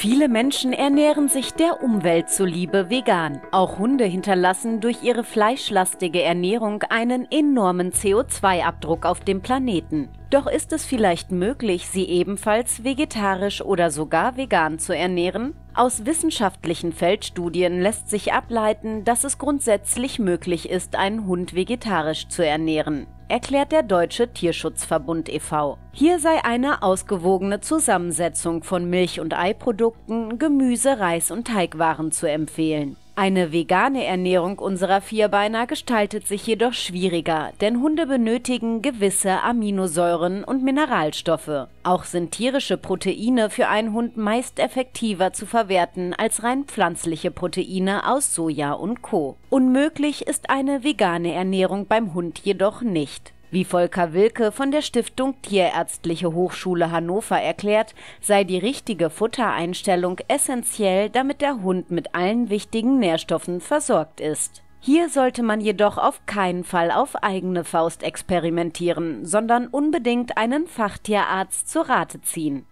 Viele Menschen ernähren sich der Umwelt zuliebe vegan. Auch Hunde hinterlassen durch ihre fleischlastige Ernährung einen enormen CO2-Abdruck auf dem Planeten. Doch ist es vielleicht möglich, sie ebenfalls vegetarisch oder sogar vegan zu ernähren? Aus wissenschaftlichen Feldstudien lässt sich ableiten, dass es grundsätzlich möglich ist, einen Hund vegetarisch zu ernähren erklärt der Deutsche Tierschutzverbund e.V. Hier sei eine ausgewogene Zusammensetzung von Milch- und Eiprodukten, Gemüse, Reis und Teigwaren zu empfehlen. Eine vegane Ernährung unserer Vierbeiner gestaltet sich jedoch schwieriger, denn Hunde benötigen gewisse Aminosäuren und Mineralstoffe. Auch sind tierische Proteine für einen Hund meist effektiver zu verwerten als rein pflanzliche Proteine aus Soja und Co. Unmöglich ist eine vegane Ernährung beim Hund jedoch nicht. Wie Volker Wilke von der Stiftung Tierärztliche Hochschule Hannover erklärt, sei die richtige Futtereinstellung essentiell, damit der Hund mit allen wichtigen Nährstoffen versorgt ist. Hier sollte man jedoch auf keinen Fall auf eigene Faust experimentieren, sondern unbedingt einen Fachtierarzt zu Rate ziehen